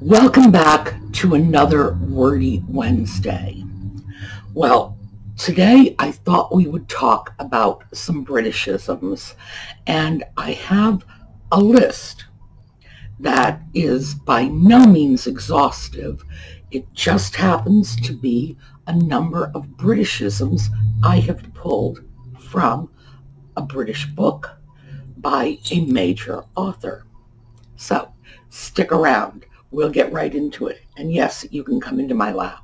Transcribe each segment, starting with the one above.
Welcome back to another Wordy Wednesday. Well, today I thought we would talk about some Britishisms, and I have a list that is by no means exhaustive. It just happens to be a number of Britishisms I have pulled from a British book by a major author. So stick around we'll get right into it. And yes, you can come into my lap.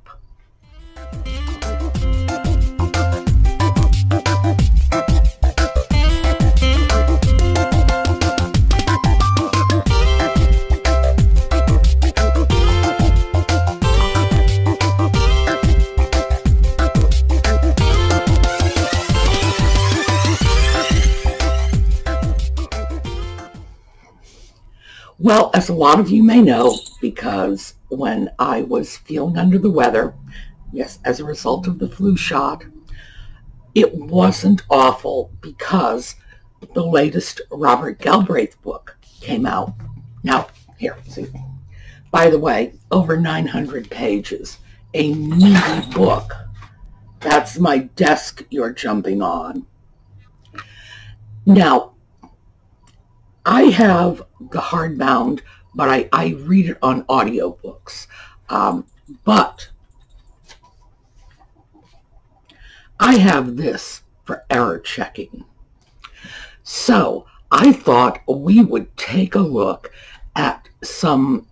Well, as a lot of you may know, because when I was feeling under the weather, yes, as a result of the flu shot, it wasn't awful because the latest Robert Galbraith book came out. Now, here, see. By the way, over 900 pages, a meaty book. That's my desk you're jumping on. Now, I have the hardbound, but I, I read it on audiobooks. Um, but I have this for error checking. So I thought we would take a look at some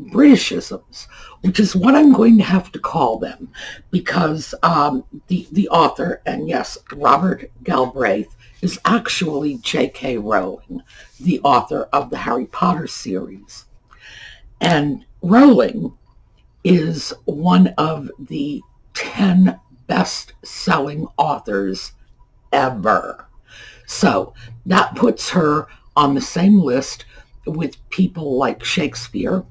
Britishisms, which is what I'm going to have to call them, because um, the, the author, and yes, Robert Galbraith, is actually J.K. Rowling, the author of the Harry Potter series. And Rowling is one of the 10 best-selling authors ever. So that puts her on the same list with people like Shakespeare,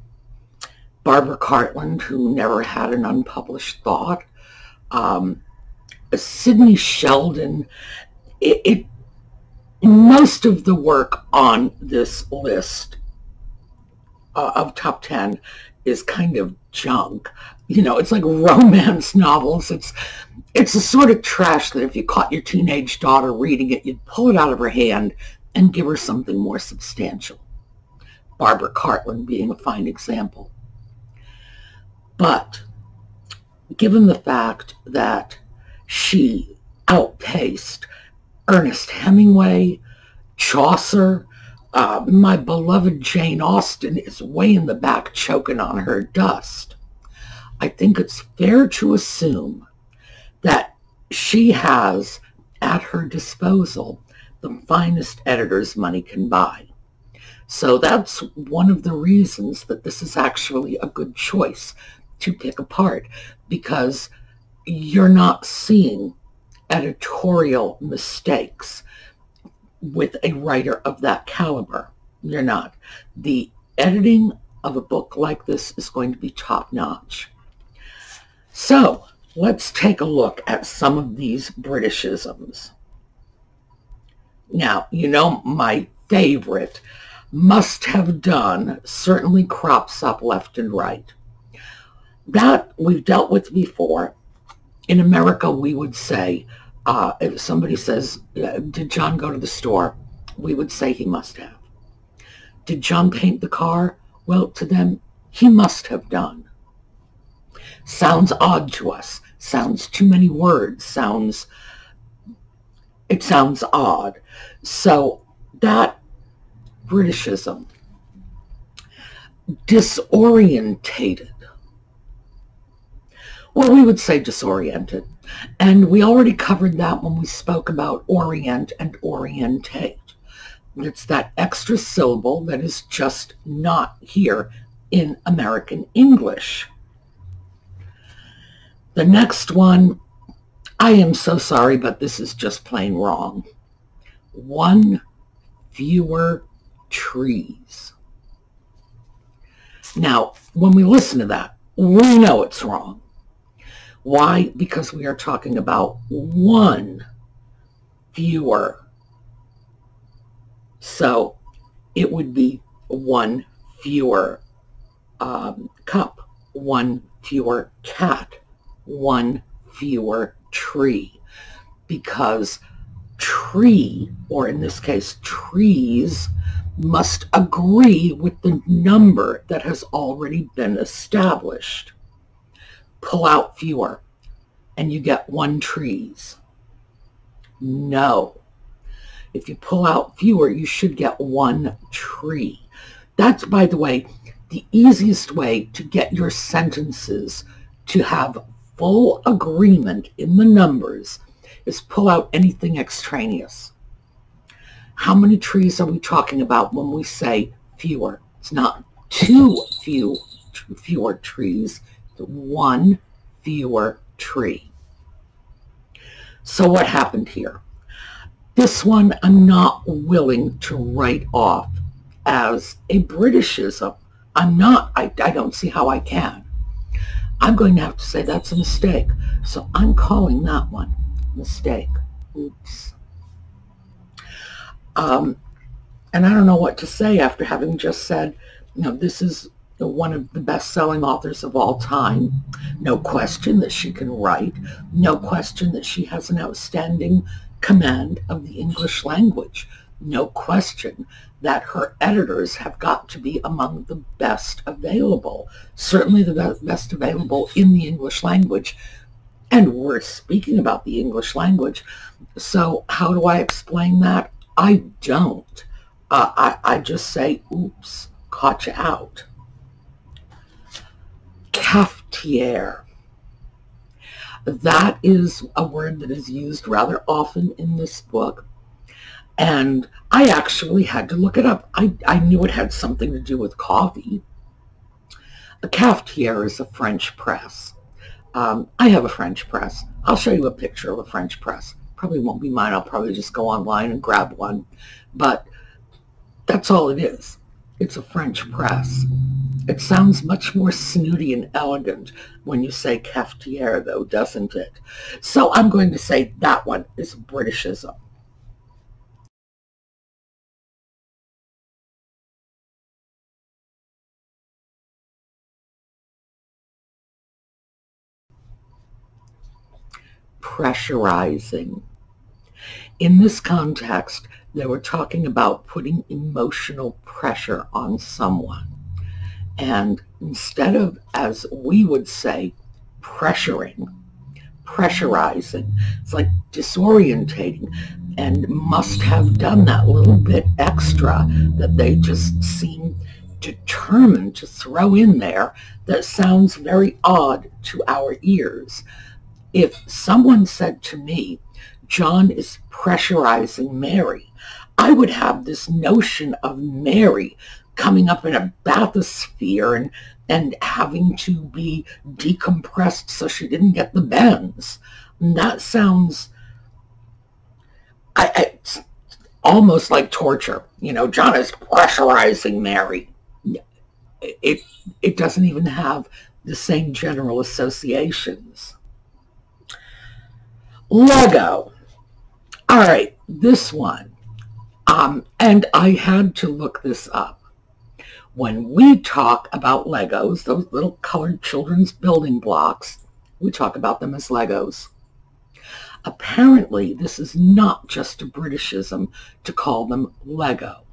Barbara Cartland, who never had an unpublished thought, um, Sidney Sheldon. It, it, most of the work on this list uh, of top 10 is kind of junk. You know, it's like romance novels. It's it's the sort of trash that if you caught your teenage daughter reading it, you'd pull it out of her hand and give her something more substantial. Barbara Cartland being a fine example. But given the fact that she outpaced Ernest Hemingway, Chaucer. Uh, my beloved Jane Austen is way in the back choking on her dust. I think it's fair to assume that she has at her disposal the finest editors money can buy. So that's one of the reasons that this is actually a good choice to pick apart because you're not seeing editorial mistakes with a writer of that caliber. You're not. The editing of a book like this is going to be top notch. So let's take a look at some of these Britishisms. Now, you know, my favorite must have done certainly crops up left and right. That we've dealt with before, in America, we would say, uh, if somebody says, did John go to the store? We would say he must have. Did John paint the car? Well, to them, he must have done. Sounds odd to us. Sounds too many words. Sounds, it sounds odd. So that Britishism disorientated well, we would say disoriented. And we already covered that when we spoke about orient and orientate. It's that extra syllable that is just not here in American English. The next one, I am so sorry, but this is just plain wrong. One fewer trees. Now, when we listen to that, we know it's wrong. Why? Because we are talking about one fewer. So it would be one fewer um, cup, one fewer cat, one fewer tree. Because tree, or in this case trees, must agree with the number that has already been established. Pull out fewer and you get one trees. No. If you pull out fewer, you should get one tree. That's, by the way, the easiest way to get your sentences to have full agreement in the numbers is pull out anything extraneous. How many trees are we talking about when we say fewer? It's not two few, fewer trees, one fewer tree. So what happened here? This one I'm not willing to write off as a Britishism. I'm not, I, I don't see how I can. I'm going to have to say that's a mistake. So I'm calling that one mistake. Oops. Um, and I don't know what to say after having just said, you know, this is one of the best-selling authors of all time. No question that she can write. No question that she has an outstanding command of the English language. No question that her editors have got to be among the best available, certainly the best available in the English language. And we're speaking about the English language. So how do I explain that? I don't. Uh, I, I just say, oops, caught you out. Cafetiere. That is a word that is used rather often in this book. And I actually had to look it up. I, I knew it had something to do with coffee. A cafetiere is a French press. Um, I have a French press. I'll show you a picture of a French press probably won't be mine. I'll probably just go online and grab one. But that's all it is. It's a French press. It sounds much more snooty and elegant when you say cafetiere, though, doesn't it? So I'm going to say that one is Britishism. pressurizing. In this context, they were talking about putting emotional pressure on someone. And instead of, as we would say, pressuring, pressurizing, it's like disorientating and must have done that little bit extra that they just seem determined to throw in there that sounds very odd to our ears if someone said to me, John is pressurizing Mary, I would have this notion of Mary coming up in a bathysphere and, and having to be decompressed so she didn't get the bends. And that sounds I, I, almost like torture. You know, John is pressurizing Mary. It, it doesn't even have the same general associations. Lego. All right, this one. Um, and I had to look this up. When we talk about Legos, those little colored children's building blocks, we talk about them as Legos. Apparently, this is not just a Britishism to call them Lego.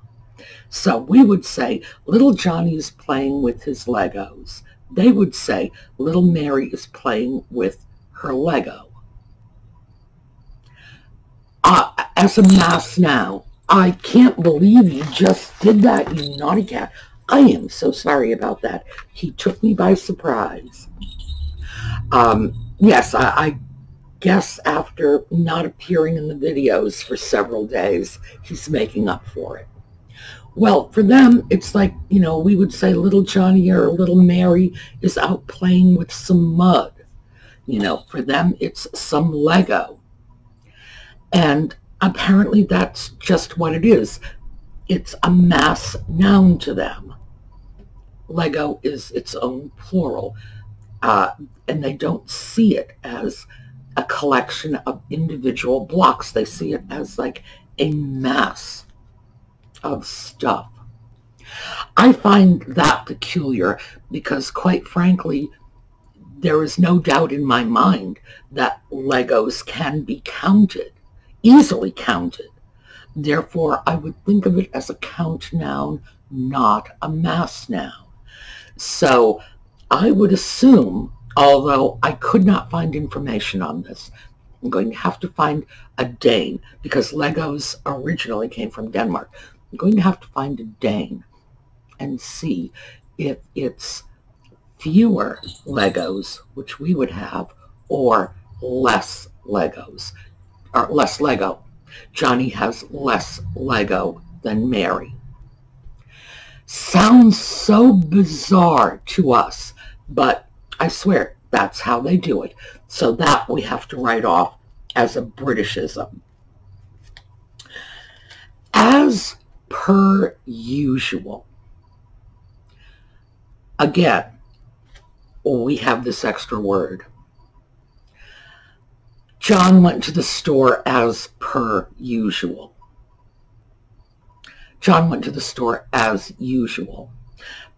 So we would say, little Johnny is playing with his Legos. They would say, little Mary is playing with her Lego uh, as a mass now. I can't believe you just did that, you naughty cat. I am so sorry about that. He took me by surprise. Um, yes, I, I guess after not appearing in the videos for several days, he's making up for it. Well, for them, it's like, you know, we would say little Johnny or little Mary is out playing with some mud. You know, for them, it's some Lego. And apparently that's just what it is. It's a mass noun to them. Lego is its own plural. Uh, and they don't see it as a collection of individual blocks. They see it as like a mass of stuff. I find that peculiar because quite frankly, there is no doubt in my mind that Legos can be counted, easily counted. Therefore, I would think of it as a count noun, not a mass noun. So I would assume, although I could not find information on this, I'm going to have to find a Dane because Legos originally came from Denmark. I'm going to have to find a Dane and see if it's fewer Legos, which we would have, or less Legos, or less Lego. Johnny has less Lego than Mary. Sounds so bizarre to us, but I swear that's how they do it. So that we have to write off as a Britishism. As per usual, again, we have this extra word. John went to the store as per usual. John went to the store as usual.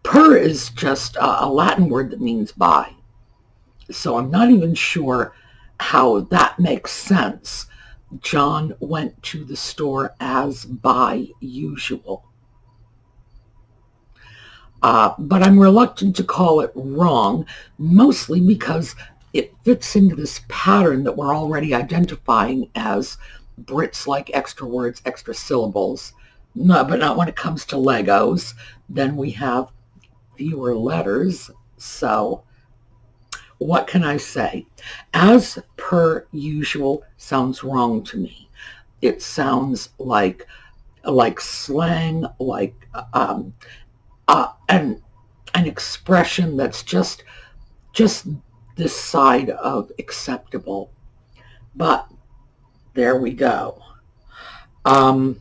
Per is just a, Latin word that means by. So I'm not even sure how that makes sense. John went to the store as by usual. Uh, but I'm reluctant to call it wrong, mostly because it fits into this pattern that we're already identifying as Brits like extra words, extra syllables. No, but not when it comes to Legos. Then we have fewer letters. So what can I say? As per usual sounds wrong to me. It sounds like like slang, like um, uh, an an expression that's just just this side of acceptable. But there we go. Um,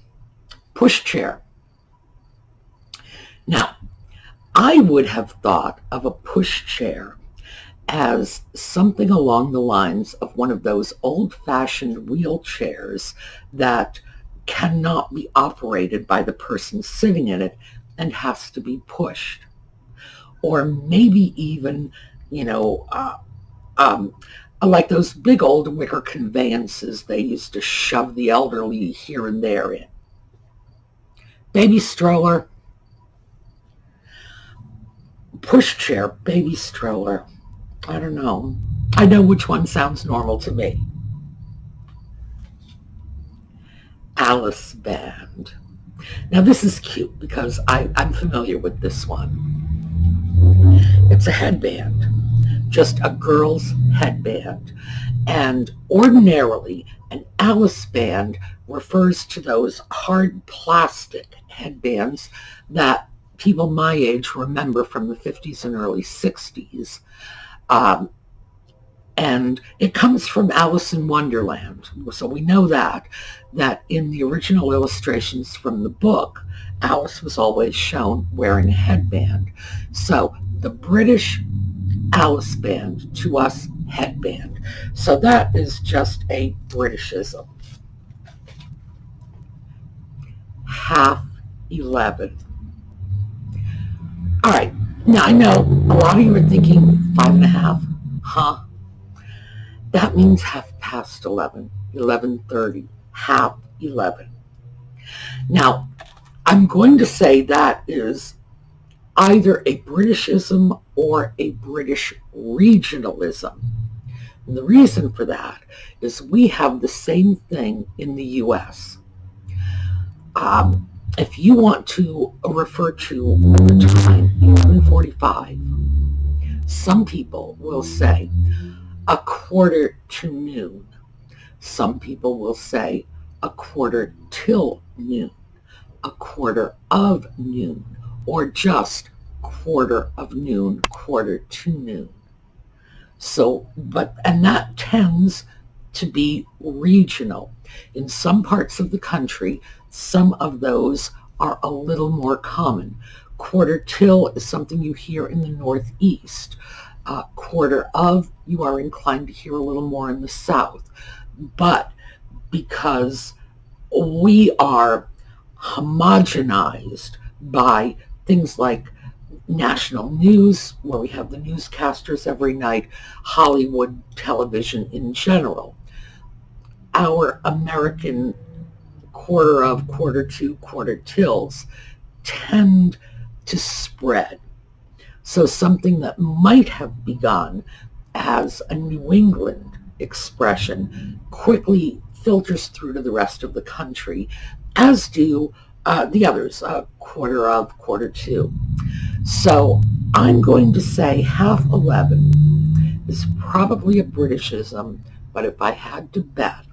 pushchair. Now, I would have thought of a pushchair as something along the lines of one of those old-fashioned wheelchairs that cannot be operated by the person sitting in it and has to be pushed. Or maybe even, you know, uh, um, like those big old wicker conveyances they used to shove the elderly here and there in. Baby stroller, pushchair, baby stroller. I don't know. I know which one sounds normal to me. Alice Band. Now this is cute because I, I'm familiar with this one. It's a headband, just a girl's headband. And ordinarily, an Alice band refers to those hard plastic headbands that people my age remember from the 50s and early 60s. Um, and it comes from Alice in Wonderland. So we know that, that in the original illustrations from the book, Alice was always shown wearing a headband. So the British Alice band, to us, headband. So that is just a Britishism. Half 11. All right. Now, I know a lot of you are thinking five and a half. Huh? That means half past 11, 11.30, half 11. Now, I'm going to say that is either a Britishism or a British regionalism. And the reason for that is we have the same thing in the U.S. Um, if you want to refer to the time, 1145, some people will say a quarter to noon. Some people will say a quarter till noon, a quarter of noon, or just quarter of noon, quarter to noon. So, but, and that tends to be regional. In some parts of the country, some of those are a little more common. Quarter till is something you hear in the Northeast. Uh, quarter of, you are inclined to hear a little more in the South. But because we are homogenized by things like national news, where we have the newscasters every night, Hollywood television in general. Our American quarter of, quarter to, quarter tills tend to spread. So something that might have begun as a New England expression quickly filters through to the rest of the country, as do uh, the others, uh, quarter of, quarter to. So I'm going to say half 11 is probably a Britishism, but if I had to bet,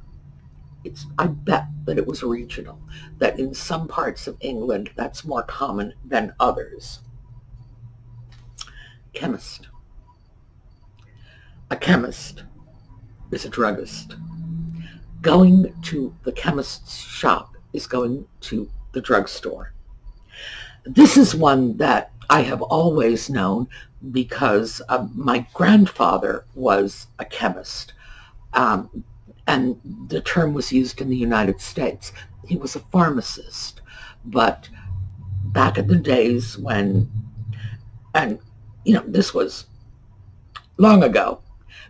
it's, I bet that it was regional, that in some parts of England that's more common than others. Chemist. A chemist is a druggist. Going to the chemist's shop is going to the drugstore. This is one that I have always known because uh, my grandfather was a chemist. Um, and the term was used in the United States. He was a pharmacist, but back in the days when, and you know, this was long ago,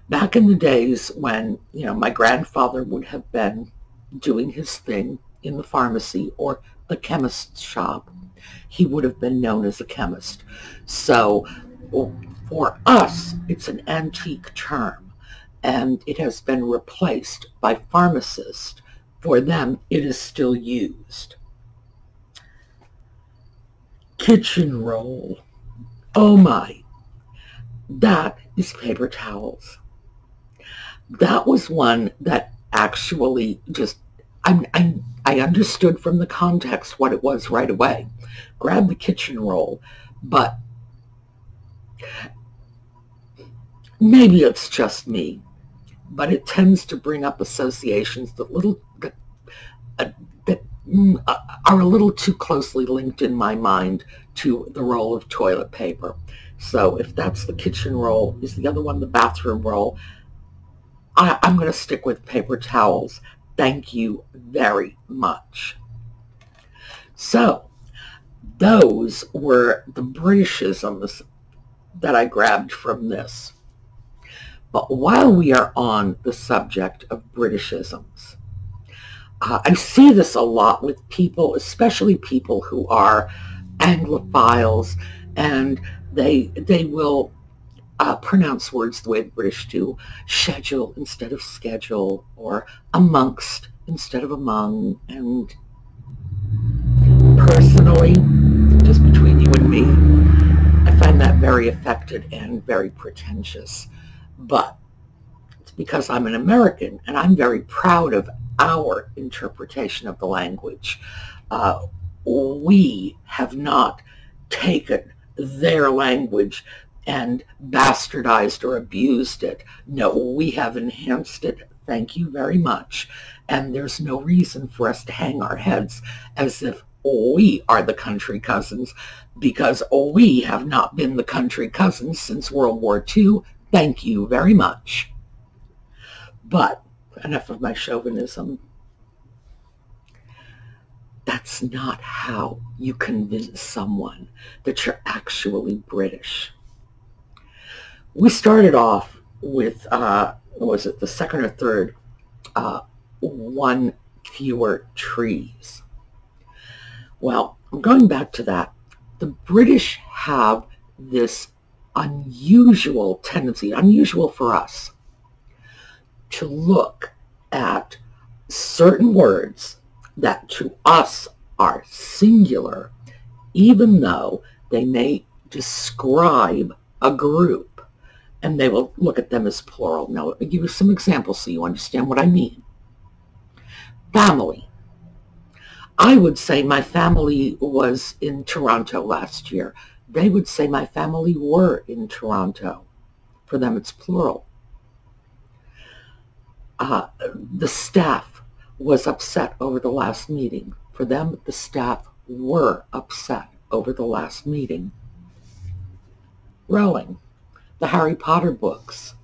back in the days when, you know, my grandfather would have been doing his thing in the pharmacy or the chemist's shop, he would have been known as a chemist. So for us, it's an antique term and it has been replaced by pharmacist. For them, it is still used. Kitchen roll. Oh my. That is paper towels. That was one that actually just, I, I, I understood from the context what it was right away. Grab the kitchen roll, but maybe it's just me but it tends to bring up associations that little that, uh, that mm, uh, are a little too closely linked in my mind to the roll of toilet paper. So if that's the kitchen roll, is the other one the bathroom roll? I, I'm going to stick with paper towels. Thank you very much. So those were the Britishisms that I grabbed from this. But while we are on the subject of Britishisms, uh, I see this a lot with people, especially people who are Anglophiles, and they they will uh, pronounce words the way the British do, schedule instead of schedule, or amongst instead of among, and personally, just between you and me, I find that very affected and very pretentious. But it's because I'm an American and I'm very proud of our interpretation of the language. Uh, we have not taken their language and bastardized or abused it. No, we have enhanced it. Thank you very much. And there's no reason for us to hang our heads as if we are the country cousins because we have not been the country cousins since World War II Thank you very much. But enough of my chauvinism. That's not how you convince someone that you're actually British. We started off with, uh, was it the second or third, uh, one fewer trees. Well, going back to that. The British have this unusual tendency, unusual for us, to look at certain words that to us are singular, even though they may describe a group, and they will look at them as plural. Now, I'll give you some examples so you understand what I mean. Family. I would say my family was in Toronto last year they would say my family were in Toronto. For them, it's plural. Uh, the staff was upset over the last meeting. For them, the staff were upset over the last meeting. Rowling, the Harry Potter books.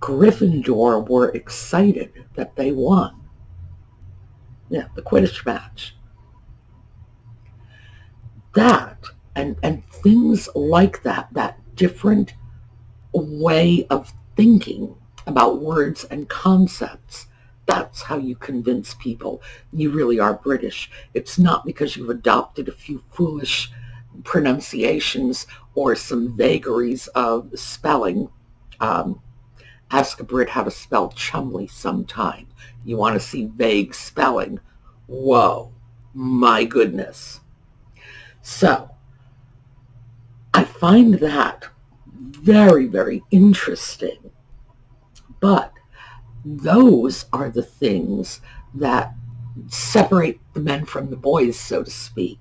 Gryffindor were excited that they won. Yeah, the Quidditch match. That and, and things like that, that different way of thinking about words and concepts. That's how you convince people you really are British. It's not because you've adopted a few foolish pronunciations or some vagaries of spelling. Um, ask a Brit how to spell Chumley sometime. You want to see vague spelling. Whoa, my goodness. So, I find that very, very interesting. But those are the things that separate the men from the boys, so to speak.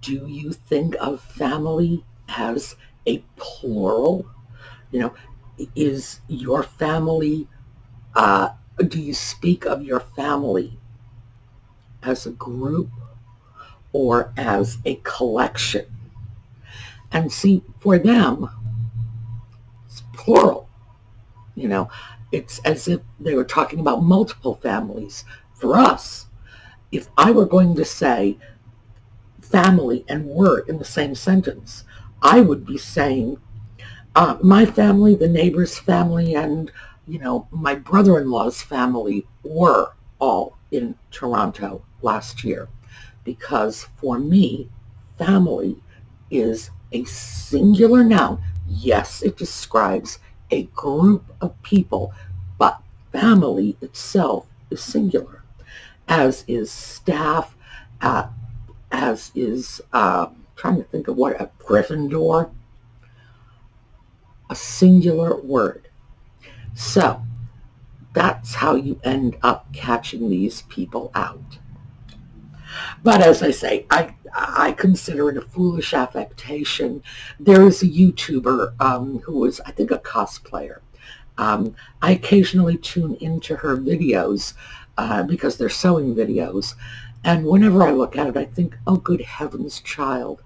Do you think of family as a plural? You know, is your family, uh, do you speak of your family as a group or as a collection? And see, for them, it's plural. You know, it's as if they were talking about multiple families. For us, if I were going to say family and were in the same sentence, I would be saying uh, my family, the neighbor's family, and you know my brother-in-law's family were all in Toronto last year because for me, family is a singular noun. Yes, it describes a group of people, but family itself is singular, as is staff, uh, as is, uh, trying to think of what, a Gryffindor, a singular word. So that's how you end up catching these people out. But as I say, I, I consider it a foolish affectation. There is a YouTuber um, who is, I think, a cosplayer. Um, I occasionally tune into her videos uh, because they're sewing videos. And whenever I look at it, I think, oh, good heavens, child,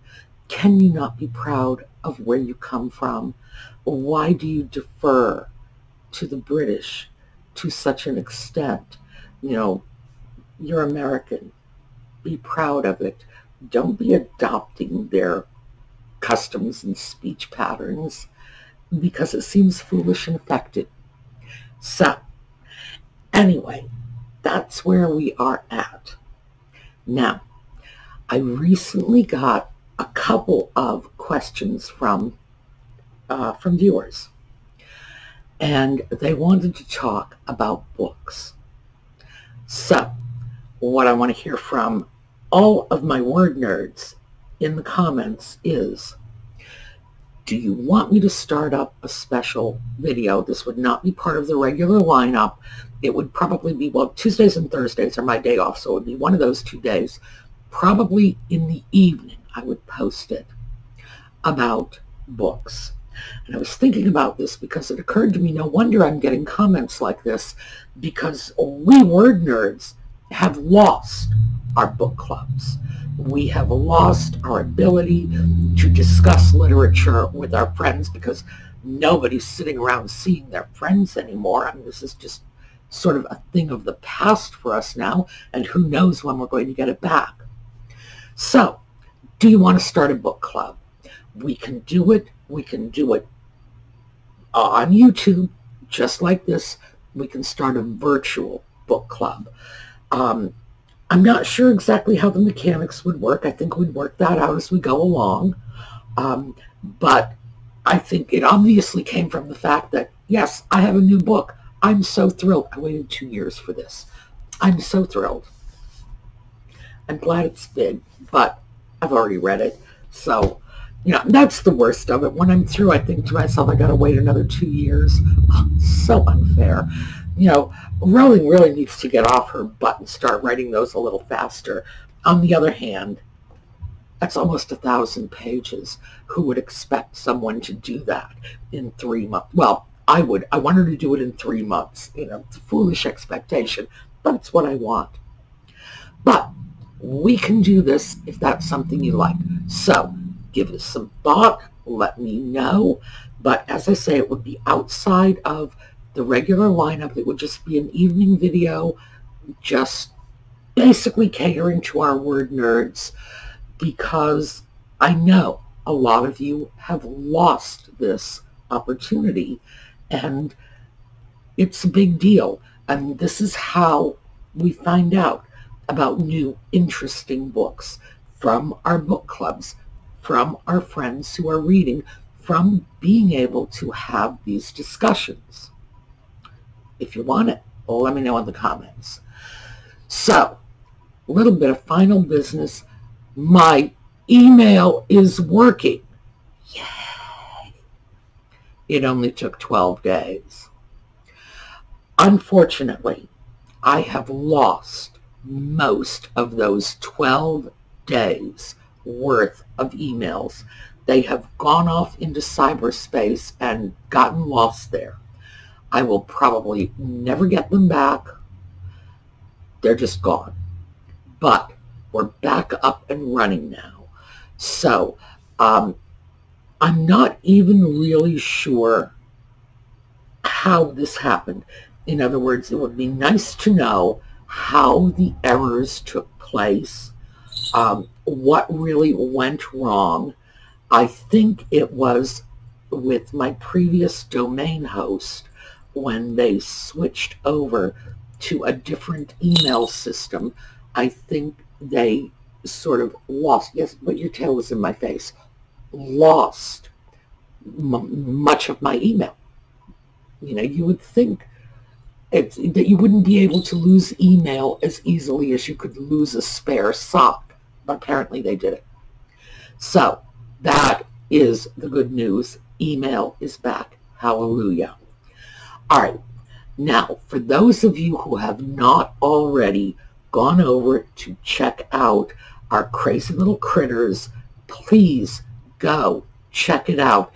can you not be proud of where you come from? Why do you defer to the British to such an extent? You know, you're American be proud of it. Don't be adopting their customs and speech patterns because it seems foolish and affected. So, anyway, that's where we are at. Now, I recently got a couple of questions from uh, from viewers, and they wanted to talk about books. So, what I want to hear from all of my word nerds in the comments is, do you want me to start up a special video? This would not be part of the regular lineup. It would probably be, well, Tuesdays and Thursdays are my day off, so it would be one of those two days. Probably in the evening, I would post it about books. And I was thinking about this because it occurred to me, no wonder I'm getting comments like this, because we word nerds have lost our book clubs. We have lost our ability to discuss literature with our friends because nobody's sitting around seeing their friends anymore. I mean, this is just sort of a thing of the past for us now, and who knows when we're going to get it back. So, do you want to start a book club? We can do it. We can do it on YouTube, just like this. We can start a virtual book club. Um, I'm not sure exactly how the mechanics would work. I think we'd work that out as we go along. Um, but I think it obviously came from the fact that, yes, I have a new book. I'm so thrilled. I waited two years for this. I'm so thrilled. I'm glad it's big, but I've already read it. So, you know, that's the worst of it. When I'm through, I think to myself, I got to wait another two years. Oh, so unfair you know, Rowling really needs to get off her butt and start writing those a little faster. On the other hand, that's almost a thousand pages. Who would expect someone to do that in three months? Well, I would. I want her to do it in three months. You know, it's a foolish expectation, but it's what I want. But we can do this if that's something you like. So give us some thought. Let me know. But as I say, it would be outside of the regular lineup. It would just be an evening video, just basically catering to our word nerds because I know a lot of you have lost this opportunity and it's a big deal. And this is how we find out about new interesting books from our book clubs, from our friends who are reading, from being able to have these discussions. If you want it, let me know in the comments. So, a little bit of final business. My email is working. Yay! It only took 12 days. Unfortunately, I have lost most of those 12 days worth of emails. They have gone off into cyberspace and gotten lost there. I will probably never get them back. They're just gone. But we're back up and running now. So um, I'm not even really sure how this happened. In other words, it would be nice to know how the errors took place, um, what really went wrong. I think it was with my previous domain host when they switched over to a different email system. I think they sort of lost, yes, but your tail was in my face, lost much of my email. You know, you would think that you wouldn't be able to lose email as easily as you could lose a spare sock. But apparently they did it. So that is the good news. Email is back. Hallelujah. All right. Now, for those of you who have not already gone over to check out our crazy little critters, please go check it out.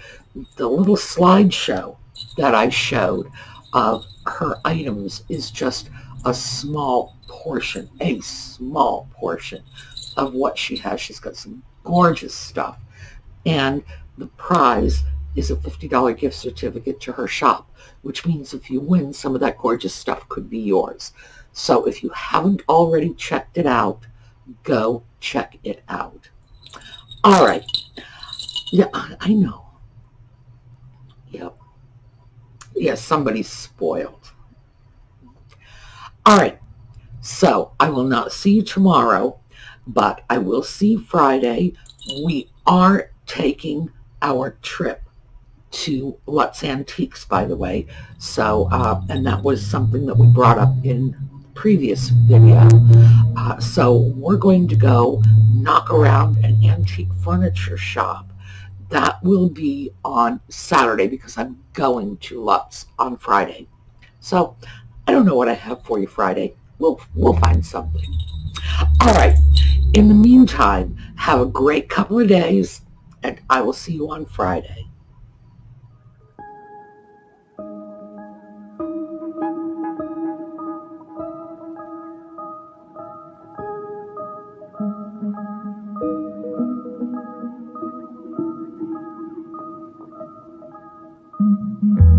The little slideshow that I showed of her items is just a small portion, a small portion of what she has. She's got some gorgeous stuff. And the prize is a $50 gift certificate to her shop, which means if you win, some of that gorgeous stuff could be yours. So if you haven't already checked it out, go check it out. All right. Yeah, I know. Yep. Yeah, somebody's spoiled. All right. So I will not see you tomorrow, but I will see Friday. We are taking our trip to Lutz Antiques, by the way. So, uh, and that was something that we brought up in previous video. Uh, so we're going to go knock around an antique furniture shop. That will be on Saturday because I'm going to Lutz on Friday. So I don't know what I have for you Friday. We'll, we'll find something. All right. In the meantime, have a great couple of days, and I will see you on Friday. Mm-hmm.